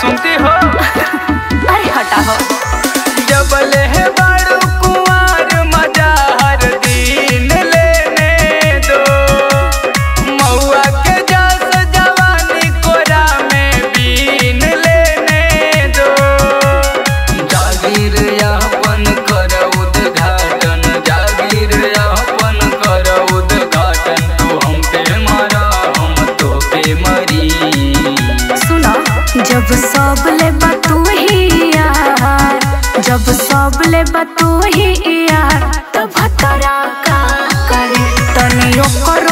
सुनती हो। जब सब ले बतू ही यार, जब सब ले बतू ही यार, तब तो तरा का करे। तनियो करो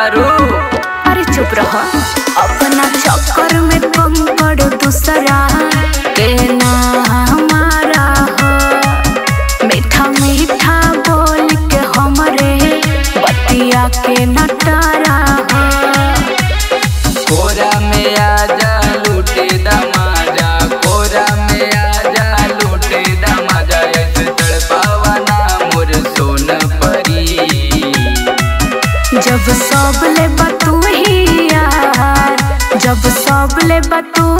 करू। अरे चुप रहो। अपना चक्कर में तुम पड़ो दूसरा के नटारा बतू